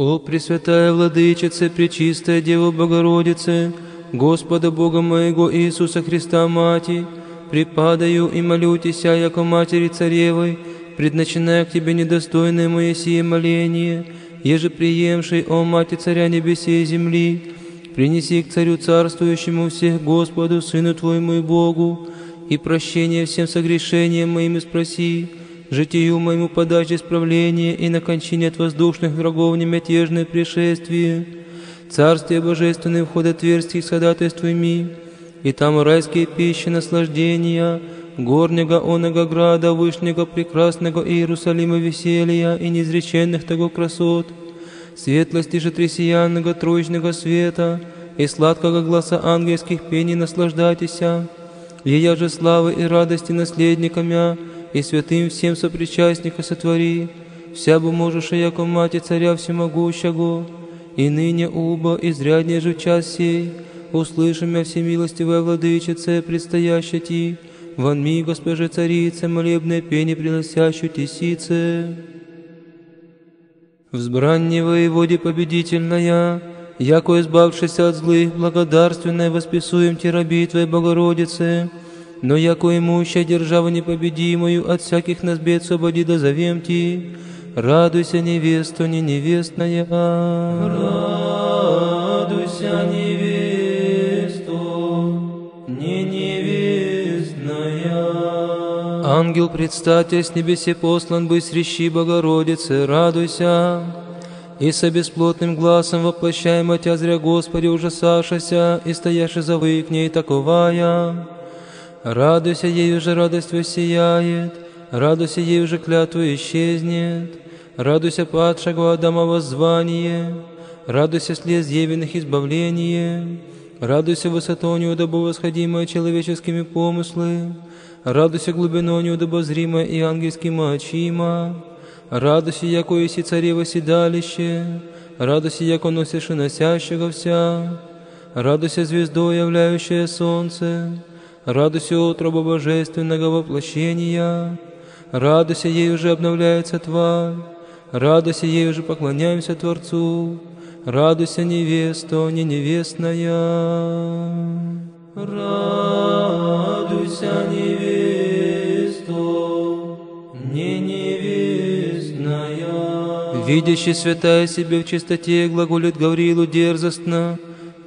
О Пресвятая Владычице, Пречистая Дева Богородице, Господа Бога моего Иисуса Христа Мати, припадаю и молю Тися, яко Матери Царевой, предначиная к Тебе недостойное мое сие моление, еже приемший, о Мати Царя Небесе и Земли, принеси к Царю Царствующему всех Господу, Сыну Твоему и Богу, и прощение всем согрешениям моим и спроси, житию моему подачи исправления и на кончине от воздушных врагов немятежное пришествие, Царствие Божественное вход отверстий с ходатайствуеми, и там райские пищи наслаждения, горнего оного града, вышнего прекрасного Иерусалима веселья и неизреченных того красот, светлости же тресиянного троечного света и сладкого гласа ангельских пений наслаждайтеся, ея же славы и радости наследниками, и святым всем сопричастника сотвори, вся бы можешь, яко мати царя всемогущего, и ныне уба изряднее же в час сей, услышим я всемилостивая владычице, предстоящая ти, вон ми, госпоже царице, молебное пение приносящую тесице. Взбранне воеводе победительная, яко избавшись от злых, благодарственное восписуем ти раби Твоей Богородице, но яко имущая держава непобедимую от всяких нас бед свободи да зовем ти, радуйся, невесту, не невестная. Радуйся, невесту, не невестная. Ангел предстатель с небесе послан быть срещи Богородицы, радуйся. И со бесплотным глазом воплощаем Отя зря Господи ужасашася, и стояши за вы к ней таковая. Радуйся, ею же радость воссияет, радуйся, ею же клятва исчезнет. Радуйся, падшего Адама воззвание, радуйся, слез евиных избавление, радуйся, высоту неудобо восходимое человеческими помыслы, радуйся, глубину неудобозримое и ангельским очима, радуйся, яко еси царево седалище, радуйся, яко носишь и носящего вся, радуйся, звездой являющее солнце, радуйся, утроба божественного воплощения, радуйся, ей уже обновляется тварь, радуйся, ей уже поклоняемся Творцу, радуйся, невеста, не невестная. Радуйся, невесту, не невестная. Видящий святая себе в чистоте, глаголит Гаврилу дерзостно,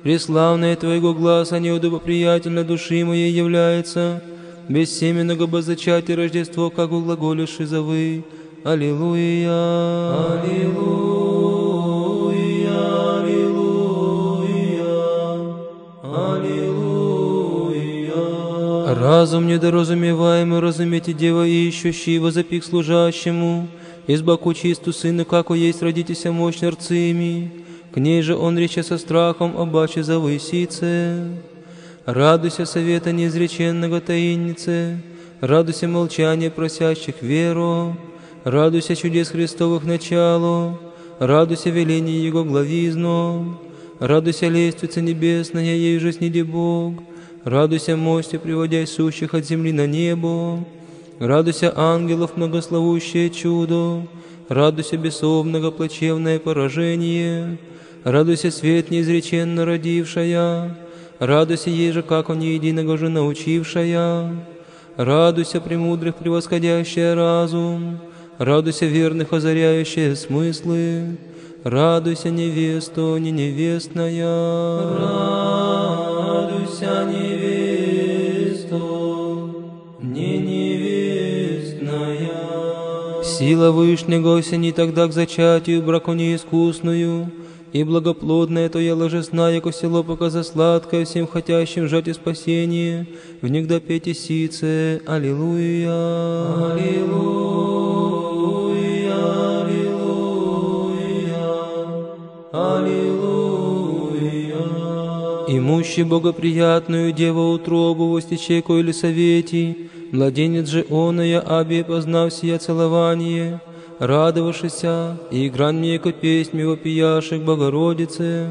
Преславное Твоего глаза неудобоприятельно души моей является, без семенного бозачатия Рождество, как у глаголишь и зовы. Аллилуйя, Аллилуйя, Аллилуйя, Аллилуйя. Разум недоразумеваемый, разумейте дева ищущий, возопик служащему, избаку чисту сына, како есть родитеся мощь рцими, к ней же он рече со страхом обаче завысице. Радуйся совета неизреченного таиннице, радуйся молчания просящих веру, радуйся чудес Христовых началу, радуйся веление Его главизну, радуйся лестница небесная, ей же сниди Бог, радуйся мосте, приводя сущих от земли на небо, радуйся ангелов многословущее чудо, радуйся бесовного плачевное поражение, радуйся свет неизреченно родившая, радуйся ей же, как он единого же научившая, радуйся премудрых превосходящая разум, радуйся верных озаряющая смыслы, радуйся невесту, не невестная. Радуйся невесту, не невестная. Сила Вышнего осени тогда к зачатию браку неискусную, и благоплодное то я ложесна, яко село показа сладкое всем хотящим жать и спасение, в них да петь и сице. Аллилуйя, Аллилуйя, Аллилуйя, Аллилуйя. Имущий богоприятную деву утробу востечеку или совете, младенец же оная, аби познав сия целование, радовавшися, и игран мне ко песнь вопияшек Богородице.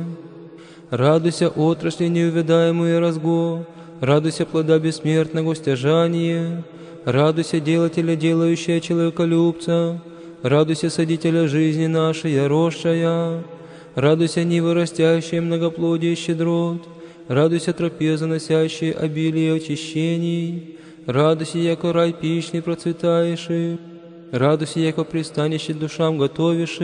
Радуйся, отрасли неувядаемые разго, радуйся плода бессмертного стяжания, радуйся, делателя, делающая человеколюбца, Радуйся, садителя жизни нашей, росшая. Радуйся, нивы, растящие многоплодие щедрот. Радуйся, трапеза, носящие обилие очищений. Радуйся, яко рай пищный процветаешь. Радуйся, яко пристанище душам готовишь.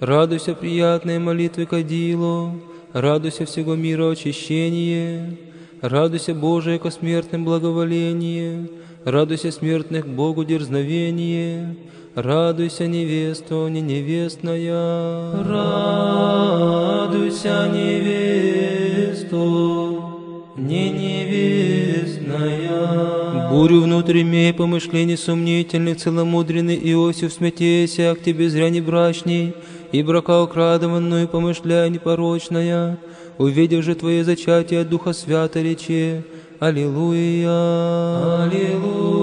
Радуйся, приятные молитвы кадило. Радуйся всего мира очищение. Радуйся, Божие, ко смертным благоволение. Радуйся, смертных Богу дерзновение. Радуйся, невеста, не невестная. Радуйся, невесту, не невестная. Бурю внутрь имея помышлений сомнительных, целомудренный Иосиф, смятейся, к тебе зря не брачней, и брака украдованную помышляя непорочная. Увидев же твое зачатие от Духа Свята рече, Аллилуйя, Аллилуйя,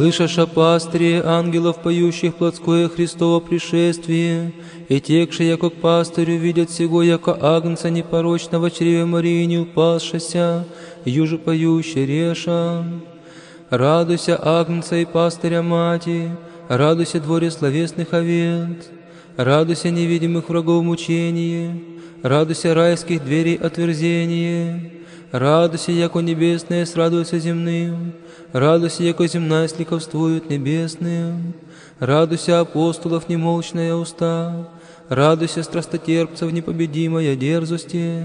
Слышишь о пастыре ангелов, поющих плотское Христово пришествие, и текшие, яко к пастырю, видят сего, яко агнца непорочного чреве Марии не упасшася, юже поющий реша. Радуйся, агнца и пастыря мати, радуйся, дворе словесных овец, радуйся невидимых врагов мучение, радуйся райских дверей отверзение, радуйся, яко небесное срадуется земным, радуйся, яко земная сликовствует небесным, радуйся, апостолов немолчная уста, радуйся, страстотерпцев непобедимая дерзости,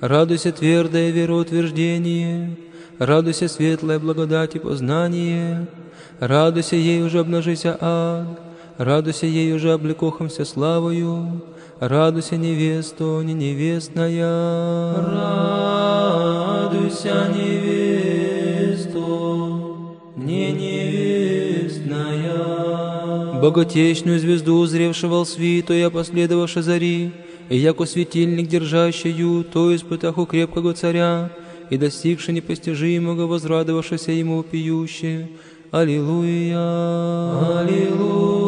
радуйся, твердое вероутверждение, радуйся, светлая благодать и познание, радуйся, ей уже обнажися ад, радуйся, ей уже облекохомся славою, радуйся, невесту, не невестная, радуйся, невесту, не невестная. Боготечную звезду узревшего свиту и последовавшей зари, и яко светильник держащую, то испытах у крепкого царя, и достигши непостижимого, возрадовавшися ему вопиюще. Аллилуйя, Аллилуйя,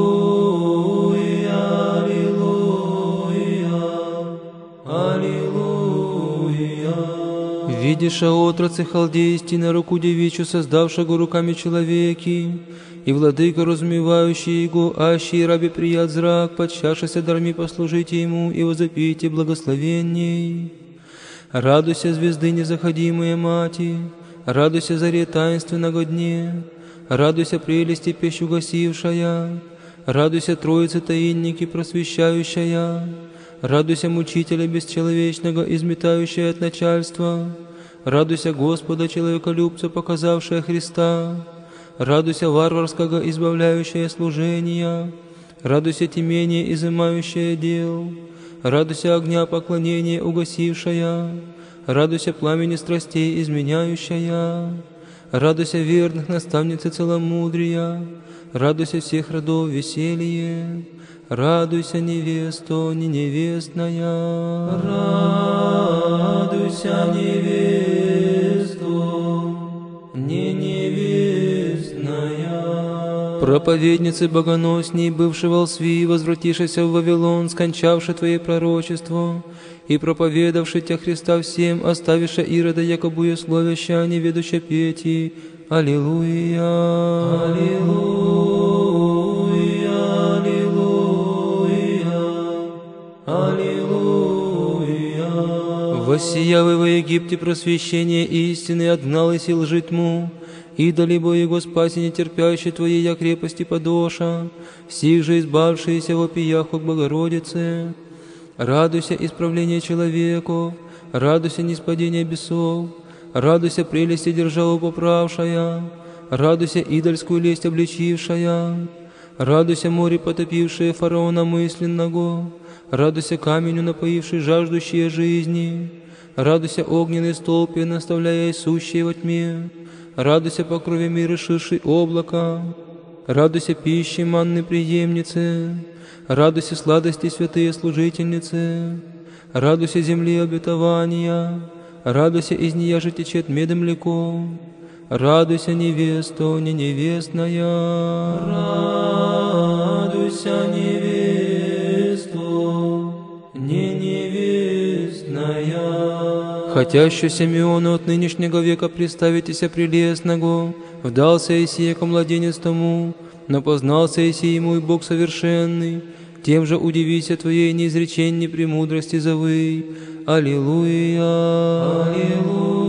Видиша отрацы халдейсти на руку девичью, создавшего руками человеки, и владыка, разумевающий его, аще и раби прият зрак, подчашися дарми послужите ему и возопите благословенней. Радуйся, звезды незаходимые мати, радуйся заре таинственного дне, радуйся прелести пищу гасившая, радуйся Троице таинники просвещающая, радуйся мучителя бесчеловечного, изметающая от начальства, радуйся Господа человеколюбца, показавшая Христа, радуйся варварского, избавляющая служения, радуйся темение, изымающее дел, радуйся огня поклонения угасившая, радуйся пламени страстей изменяющая, радуйся верных наставницы целомудрия, радуйся всех родов веселье, радуйся невесту не невестная, радуйся невесту не невестная. Проповедницы богоносней, бывшего Лсви, возвратившийся в Вавилон, скончавши Твои пророчество, и проповедавши Тя Христа всем, оставивши Ирода, якобы словяща, не ведуща пети. Аллилуйя, Аллилуйя, Воссиявый во Египте просвещение истины, отгнал и сил жить тьму, идоли бо его спаси нетерпящие Твоей я крепости подоша, сих же избавшиеся в опиях к Богородице. Радуйся исправление человеков, радуйся неспадение бесов, радуйся прелести державу поправшая, радуйся идольскую лесть обличившая, радуйся море потопившее фараона мысленного, радуйся каменю напоивший жаждущие жизни, радуйся огненный столпе, наставляя сущие во тьме, радуйся по крови мира ширший облака, радуйся пищи манны преемницы, радуйся сладости святые служительницы, радуйся земли обетования, радуйся из нее же течет мед и млеко, радуйся невесту, не невестная, радуйся невесту, Хотяще Симеону от нынешнего века представитеся прелестного, вдался Исия ко младенец тому, но познался Исия ему и Бог совершенный, тем же удивися Твоей неизреченной премудрости завы. Аллилуйя, Аллилуйя,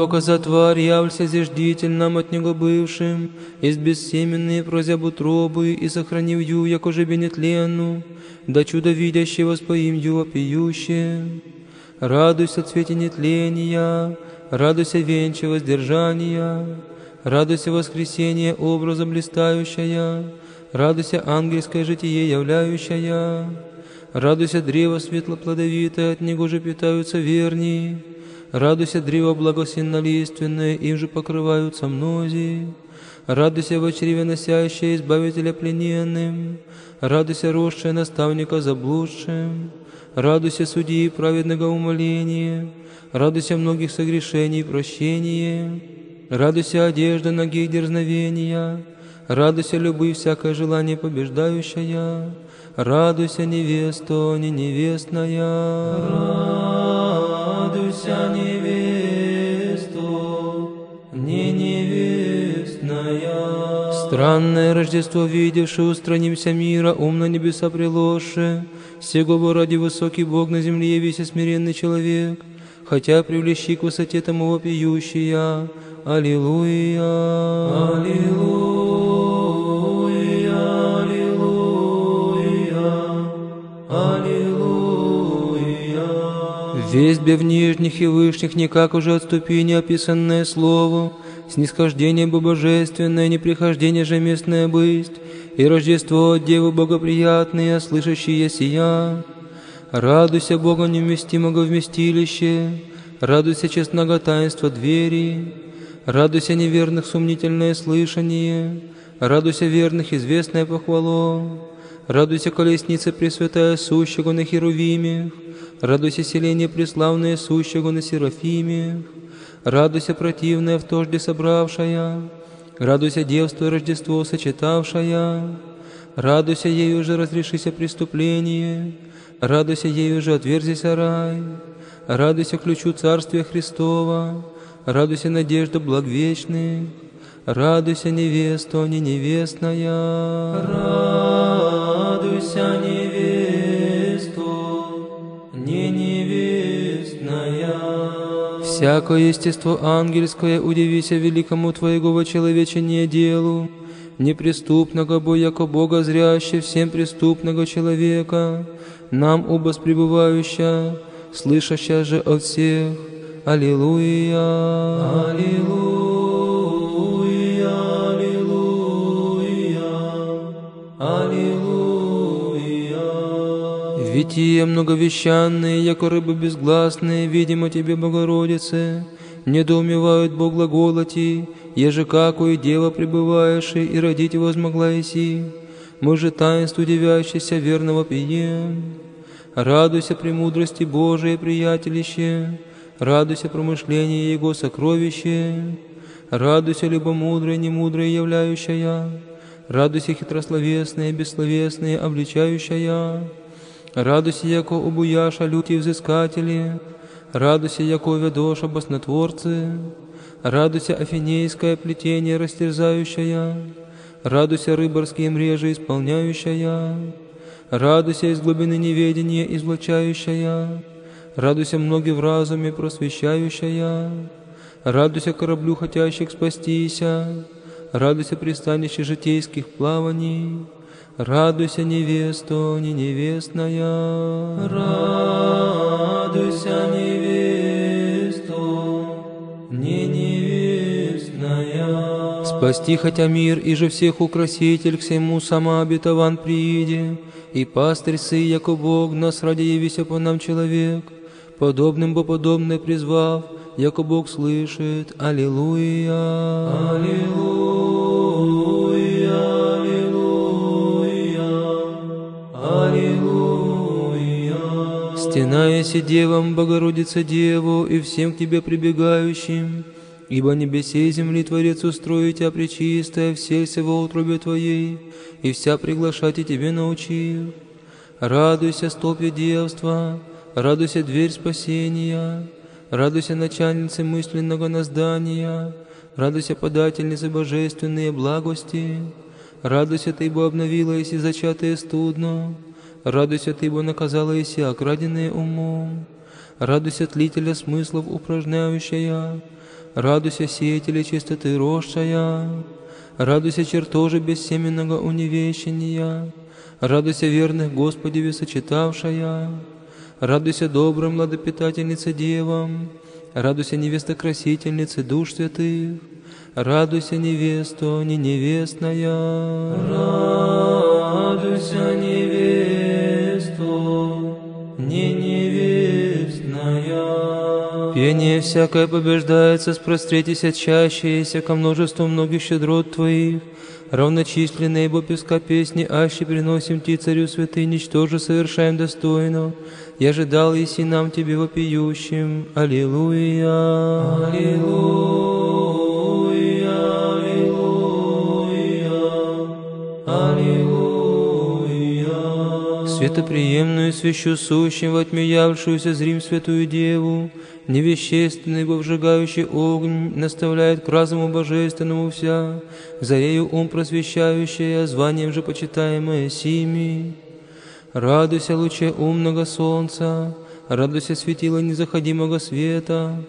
Новую показа тварь явлься зиждитель нам от него бывшим, из бессеменные прозяб утробы, и сохранив ю, яко же нетленну, да чудо видящего с поимью вопиюще. Радуйся, цвете нетления, радуйся, венче воздержания, радуйся, воскресение образа блистающая, радуйся, ангельское житие являющая, радуйся, древо светло-плодовитое, от него же питаются верни, радуйся, древо благосиннолиственное, им же покрываются мнози, радуйся, в чреве носящее избавителя плененным, радуйся, росшая наставника заблудшим, радуйся, судьи праведного умоления, радуйся многих согрешений прощение, радуйся одежда ноги дерзновения, радуйся любви всякое желание побеждающая, радуйся невеста, не невестная, радуйся Странное Рождество видевши, устранимся мира, ум на небеса приложи, сего ради высокий Бог на земле явися смиренный человек, хотя привлечи к высоте тому вопиющая. Аллилуйя, Аллилуйя, Аллилуйя, Аллилуйя. Весь в нижних и вышних никак уже отступи неописанное слово, снисхождение бы божественное, неприхождение же местное бысть, и Рождество Девы благоприятные, слышащие сия. Радуйся Бога невместимого вместилище, радуйся честного таинства двери, радуйся неверных сомнительное слышание, радуйся верных известное похвало, радуйся колесница Пресвятая сущего на Херувимах, радуйся селение преславное сущего на Серафимах, радуйся противная в тожде собравшая, радуйся девство и Рождество сочетавшая, радуйся ею же разрешися преступление, радуйся ею же отверзися рай, радуйся ключу Царствия Христова, радуйся надежда благвечных, радуйся невеста, не невестная, радуйся невесту, Всякое естество ангельское удивися великому Твоего вочеловечения делу, неприступного бо яко Бога зряще всем преступного человека, нам обос пребывающая, слышащая же от всех. Аллилуйя, Аллилуйя, Витие многовещанные, яко рыбы безгласные, видимо Тебе, Богородице, недоумевают Бог глаголоти, еже какую дева пребываешь и родить возмогла иси. Мы же таинству удивящийся верного пием. Радуйся премудрости Божией, приятелище, радуйся промышлении Его сокровище, радуйся любомудрая, немудрая являющая, радуйся хитрословесная, бессловесная, обличающая, радуйся, яко обуяша люти взыскатели, радуйся, яко ведоша баснотворцы, радуйся афинейское плетение растерзающая, радуйся рыборские мрежи исполняющая, радуйся из глубины неведения излучающая, радуйся многие в разуме просвещающая, радуйся кораблю хотящих спастися, радуйся пристанище житейских плаваний, радуйся невесту, не невестная, радуйся невесту, не невестная. Спасти хотя мир и же всех украситель к всему сама обетован прииде, и пастырь сы, яко Бог, нас ради явися по нам человек, подобным бы подобное призвав, яко Бог слышит. Аллилуйя, Аллилуйя, Аллилуйя. Стеная си девам, Богородица Деву, и всем к Тебе прибегающим, Ибо небесе и земли Творец устроит тебя пречистая, вселься во утробе Твоей, и вся приглашать и Тебе научил. Радуйся, столпе девства, радуйся, дверь спасения, радуйся, начальнице мысленного наздания, радуйся, подательнице божественные благости, радуйся, Ты, бо обновила и зачатые студно, радуйся, Ты, бо наказала и окраденные умом, радуйся, тлителя смыслов упражняющая, радуйся, сеятеля чистоты росшая, радуйся, чертожи бессеменного уневещения, Радуйся, верных Господи высочитавшая, Радуйся, добрым младопитательница девам, Радуйся, невеста красительницы душ святых, Радуйся, невесту, не невестная. Радуйся, невесту, не невестная. Пение всякое побеждается, спростретесь отчащиеся ко множеству многих щедрот Твоих, равночисленные бопеска песни, аще приносим Ти, Царю святый, ничтоже совершаем достойно. Я ожидал и нам Тебе вопиющим. Аллилуйя. Аллилуйя, аллилуйя. Светоприемную свящу сущим, отмеявшуюся зрим святую Деву, невещественный, вжигающий огонь, наставляет к разуму божественному вся, зарею ум просвещающая, званием же почитаемая сими. Радуйся, луче умного солнца, радуйся, светило незаходимого света,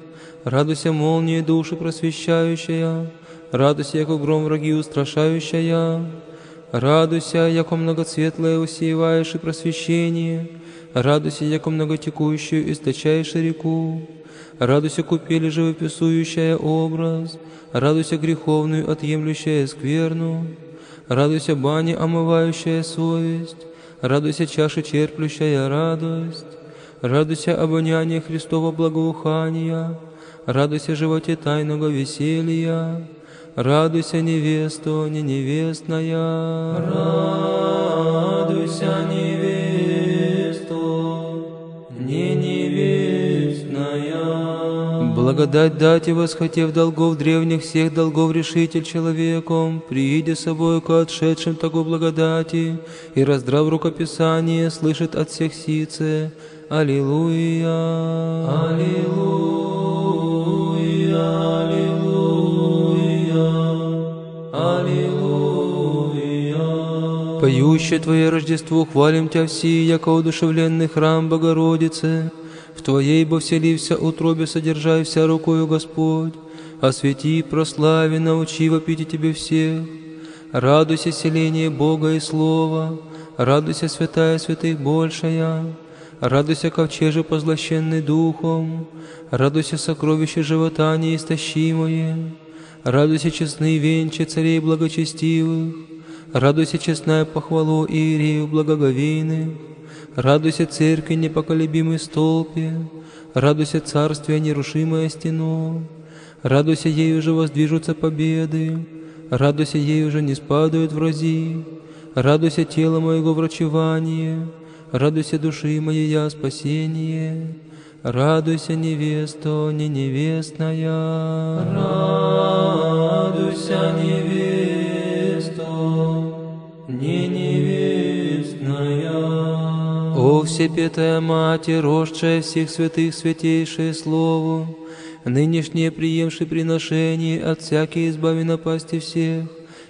радуйся, молнии души просвещающая, радуйся, яко гром враги устрашающая, радуйся, яко многоцветлое усеиваешь и просвещение, радуйся, яко многотекущую источаешь реку, Радуйся, купели живописующая образ, радуйся, греховную отъемлющая скверну, радуйся, бани, омывающая совесть, радуйся, чаша черплющая радость, радуйся, обоняние Христова благоухания, радуйся, животе тайного веселья, радуйся, невесту, не невестная. Радуйся, невесту, не невестная. Благодать дать и восхотев долгов древних всех долгов решитель человеком, прииди собой к отшедшим того благодати, и раздрав рукописание, слышит от всех сице. Аллилуйя. Аллилуйя, Поющее Твое Рождество, хвалим Тебя все, яко удушевленный храм Богородицы. В Твоей бо вселився утробе, содержай вся рукою Господь. Освети, прослави, научи вопить Тебе всех. Радуйся, селение Бога и Слова, радуйся, святая святых большая, радуйся, ковчеже позлощенный Духом, радуйся, сокровище живота неистощимое, радуйся, честный венче царей благочестивых, радуйся, честная похвалу Иерею благоговейных, радуйся, церкви непоколебимый столпе, радуйся, царствие нерушимое стено, радуйся, ею же воздвижутся победы, радуйся, ею же не спадают врази, радуйся, тело моего врачевание, радуйся, души моей спасение, радуйся, невесто, не невестная. Радуйся, невесту, О, Всепетая Матерь, росшая всех святых, святейшее Слово, нынешнее приемши приношение от всякой избави напасти всех,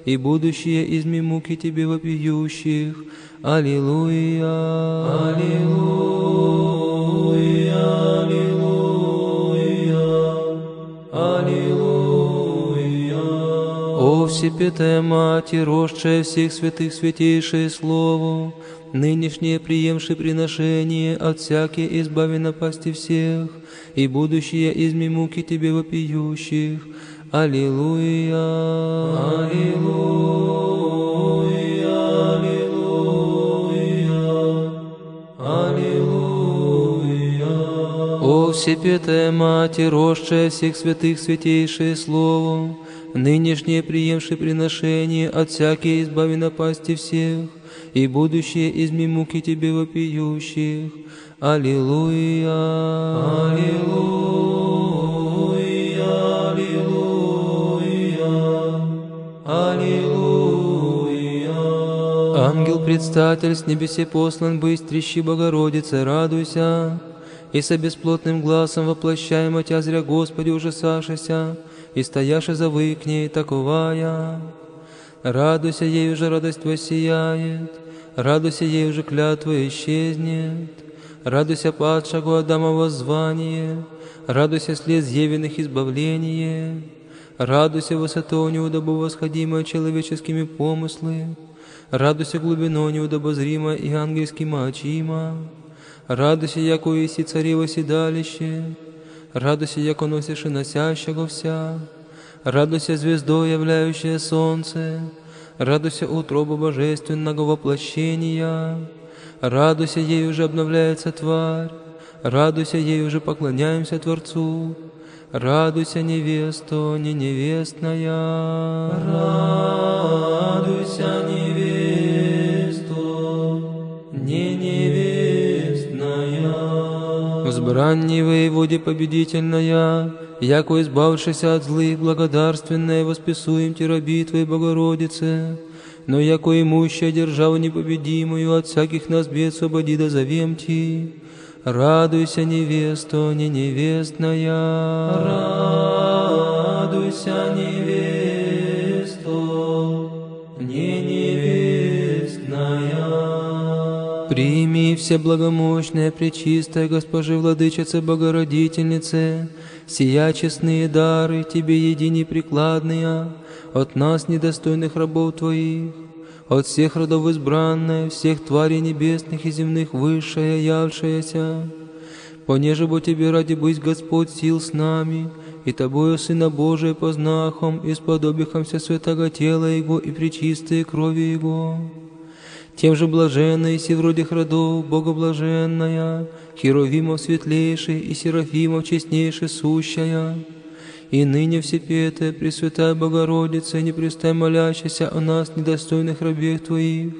и будущее изми муки Тебе вопиющих. Аллилуйя. Аллилуйя, аллилуйя, аллилуйя. О, Всепетая Матерь, росшая всех святых, святейшее Слово, нынешнее приемши приношение от всякой избави напасти всех, и будущее изми муки Тебе вопиющих. Аллилуйя. Аллилуйя, аллилуйя, аллилуйя. О, Всепетая Матерь, росшая всех святых, святейшее Слово, нынешнее приемши приношение от всякой избави напасти всех, и будущее из мимуки тебе вопиющих. Аллилуйя, аллилуйя, аллилуйя, аллилуйя. Ангел-предстатель с небесе послан быть быстрищи Богородице, радуйся. И со бесплотным глазом воплощаем от тебя зря Господи ужасашися, и стояше завыкни, таковая. Радуйся, ей уже радость твоя сияет, радуйся, ей уже клятва исчезнет. Радуйся, падшего Адама воззвание, радуйся, слез Евиных избавление. Радуйся, высоту неудобо восходимое человеческими помыслы, радуйся, глубино неудобозримо и ангельским очима. Радуйся, яко иси царево седалище, радуйся, яко носишь и носящего вся. Радуйся, звездой, являющая солнце, радуйся, утроба божественного воплощения. Радуйся, ей уже обновляется тварь, радуйся, ей уже поклоняемся Творцу. Радуйся, невесто, не невестная. Радуйся, невесто, невестная. Взбранни воеводе победительная, яко избавшися от злых, благодарственная, восписуем те раби Твоей Богородице, но яко имущая державу непобедимую от всяких нас бед свободи да зовем Ти. Радуйся, невесто, не невестная. Радуйся, невесто, Прими все благомощное, пречистая Госпожи Владычице Богородительнице, сия честные дары Тебе едини прикладные, от нас, недостойных рабов Твоих, от всех родов избранная, всех тварей небесных и земных высшая, явшаяся. Понеже бы Тебе ради быть Господь сил с нами, и Тобою Сына Божия познахом, и сподобихомся святого тела Его и пречистые крови Его. Тем же блаженной, си вродих родов, Богоблаженная, Херовимов светлейший и Серафимов честнейший сущая, и ныне всепетая Пресвятая Богородица, непрестай молящаяся о нас, недостойных рабех Твоих,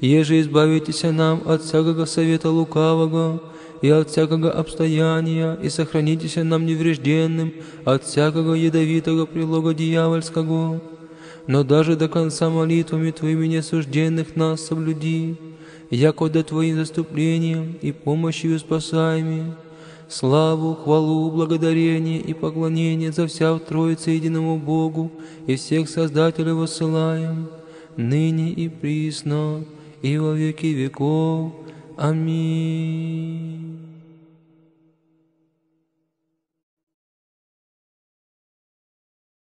еже избавитесь нам от всякого совета лукавого и от всякого обстояния, и сохранитесь нам неврежденным от всякого ядовитого прилога дьявольского, но даже до конца молитвами Твоими несужденных нас соблюди, яко до Твоим заступлением и помощью спасаеми, славу, хвалу, благодарение и поклонение за вся в Троице единому Богу и всех Создателей воссылаем, ныне и присно, и во веки веков. Аминь.